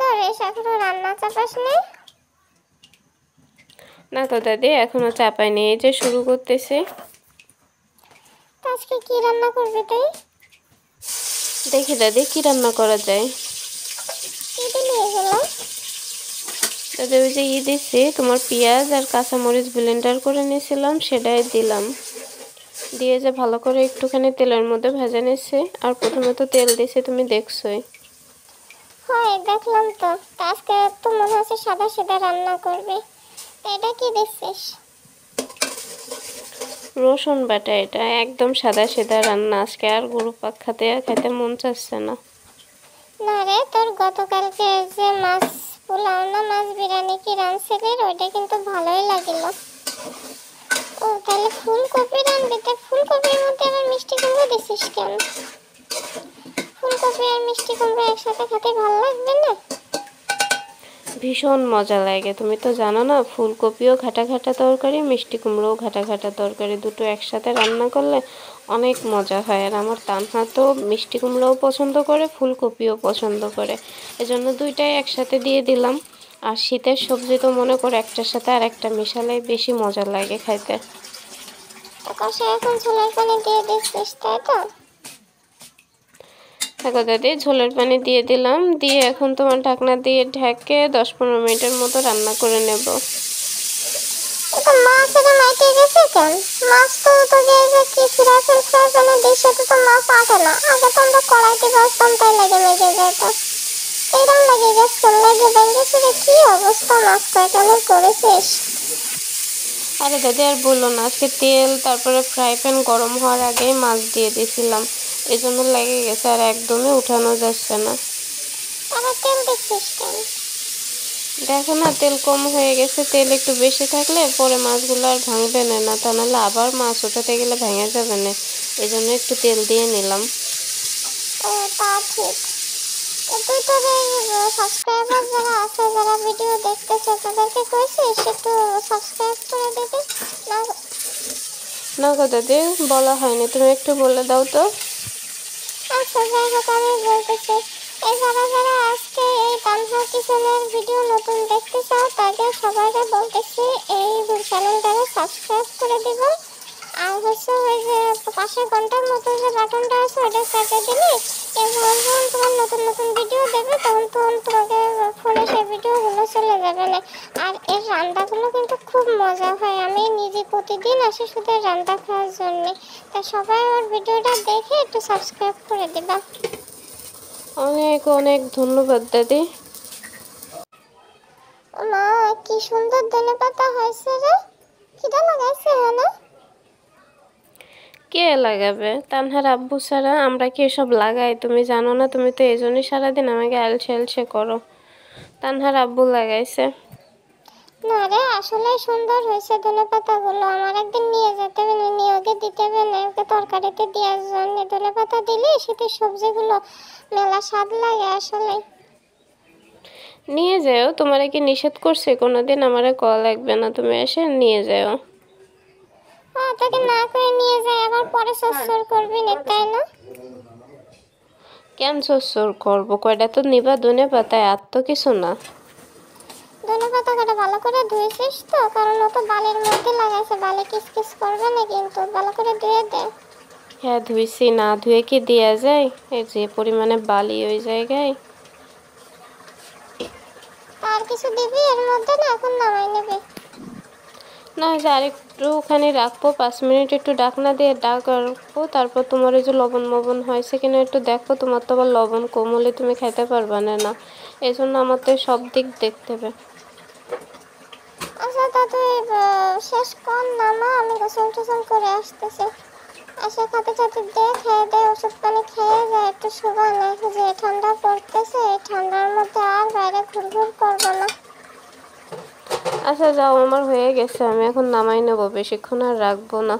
করিস? এখনও রান্না চাপাস নেই না তো দাদি এখনও চাপাইনি এই যে শুরু করতেছি। আজকে কি রান্না করবি তুই? দেখি দাদি কি রান্না করা যায়? দাদি ওই যে ই দিছি তোমার পেঁয়াজ আর কাঁচামরিচ ব্লেন্ডার করে নিয়েছিলাম সেটাই দিলাম। দিয়ে যে ভালো করে একটুখানি তেলের মধ্যে ভেজে নিচ্ছি আর প্রথমে তো তেল দিছি তুমি দেখছোই। হয় দেখলাম তো। আজকে তো মনে হচ্ছে সাদা সাদা রান্না করবি। এটা কি দিচ্ছিস রসুন বাটা এটা একদম সাদা সেদা রান্না। আজকে আর গরু পাক খাতে খেতে মন চাচ্ছে না। না রে তোর গতকালকে যে মাছ পোলাও না মাছ বিরিয়ানি কি রাঁধছিলি ওইটা কিন্তু ভালোই লাগিল। ও তাহলে ফুলকপি রাঁধবি? তা ফুলকপির মধ্যে আবার মিষ্টি কুমড়ো দিছিস কেন? ফুলকপি আর মিষ্টি কুমড়ো একসাথে খেতে ভালো লাগবে না? ভীষণ মজা লাগে। তুমি তো জানো না ফুলকপিও ঘাটা ঘাটা তরকারি মিষ্টি কুমড়োও ঘাটা ঘাটা তরকারি। দুটো একসাথে রান্না করলে অনেক মজা হয়। আর আমার তানহা তো মিষ্টি কুমড়োও পছন্দ করে ফুলকপিও পছন্দ করে। এজন্য দুইটাই একসাথে দিয়ে দিলাম। আর শীতের সবজি তো মনে করো একটার সাথে আর একটা মিশালে বেশি মজা লাগে খাইতে। কষা এখন ঝোলের পানি দিয়ে দিচ্ছিস তাই তো? দেখো দাদি ঝোলের পানি দিয়ে দিলাম। দিয়ে এখন তোমার ঢাকনা দিয়ে ঢেকে দশ পনেরো মিনিটের মতো রান্না করে নেব। তো মাছ এটা মাইটে গেছে কেন? মাছ তো যে কি ফ্রাইপ্যানে তো মাছ আসে না। আগে তো আমরা কড়াইতে ভাজতাম তাই লাগে মেজে যেত এরম লাগে গেছে লেগে ভেঙে চুরে কি অবস্থা মাছ করেছিস আরে দাদি আর বলল না আজকে তেল তারপরে ফ্রাই প্যান গরম হওয়ার আগেই মাছ দিয়ে দিয়েছিলাম এই জন্য লেগে গেছে আর একদমই উঠানো যাচ্ছে না। আবার তেল দিচ্ছিস কেন? দেখো না তেল কম হয়ে গেছে তেল একটু বেশি থাকলে পরে মাছগুলো আর ভাঙবে না না তা নাহলে আবার মাছ উঠাতে গেলে ভেঙে যাবে না। এই জন্য একটু তেল দিয়ে নিলাম। তা ঠিক। তুই তোর সাবস্ক্রাইবার যারা আছে যারা ভিডিও দেখতেছে তাদেরকে কইছিস একটু সাবস্ক্রাইব করে দিবি। না না গো দাদি বলা হয়নি। তুমি একটু বলে দাও তো। করে দিব। আর হচ্ছে ওই যে পাশে ঘণ্টার মতো যে বাটনটা আছে ওটা কেটে দিলে এরপর যখন তোমার নতুন নতুন ভিডিও দেবে তখন তখন তোমাকে ফোনে সেই ভিডিওগুলো চলে যাবে। না আর এর রান্নাগুলো কিন্তু খুব মজা হয়। আমি নিজে প্রতিদিন আসি শুধু রান্না খাওয়ার জন্যে। তা সবাই ওর ভিডিওটা দেখে একটু সাবস্ক্রাইব করে দিবা। অনেক অনেক ধন্যবাদ দাদি। মা কি সুন্দর ধনে পাতা হয়েছে রে। খিদা লাগাইছে না? কে লাগাবে? তানহার আব্বু ছাড়া আমরা কি এসব লাগাই? তুমি জানো না তুমি তো এই জন্যই সারাদিন আমাকে আলসে আলসে করো। তানহার আব্বু লাগাইছে। না রে আসলে সুন্দর হয়েছে ধনে পাতাগুলো। আমার একদিন নিয়ে যেতে হবে দিতে হবে না ওকে তরকারিতে দেওয়ার জন্য। ধনে পাতা দিলে শীতের সবজিগুলো মেলা স্বাদ লাগে আসলে নিয়ে যাও। তোমার কি নিষেধ করছে? কোনোদিন আমারে কল লাগবে না। তুমি এসে নিয়ে যাও। হ্যাঁ তোকে না করে নিয়ে যাই আবার পরে সস্যর করবি না তাই না? কেন শ্বশুর করব? কয়টা তো নিবা দুনে পাতায় আর তো কিছু না। ধনে পাতা কটা ভালো করে ধুয়েছিস তো কারণ ও তো বালির মধ্যে লাগাইছে। বালি কিস কিস করবে না কিন্তু ভালো করে ধুয়ে দে। হ্যাঁ ধুইছি। না ধুয়ে কি দেওয়া যায়? এই যে পরিমাণে বালি ওই জায়গায়। আর কিছু দিবি? এর মধ্যে না এখন নামাই নেবে। না যে আরেকটুখানি রাখব পাঁচ মিনিট একটু ডাকনা দিয়ে ডাক রাখব। তারপর তোমার ওই যে লবণ মবন হয়েছে কিনা একটু দেখো। তোমার তো আবার লবণ কম হলে তুমি খাইতে পারবা না না। এই জন্য আমার তো সব দিক দেখতে হবে। আচ্ছা তা তুই শেষ কর না মা আমি গোসল টোসল করে আসতেছি। আসে খাতে খাতে দে খেয়ে দে ওষুধ পানি খেয়ে যায় একটু শুবা। না যে ঠান্ডা পড়তেছে এই ঠান্ডার মধ্যে আর বাইরে আচ্ছা যাও আমার হয়ে গেছে আমি এখন নামাই নেব বেশিক্ষণ আর রাখব না।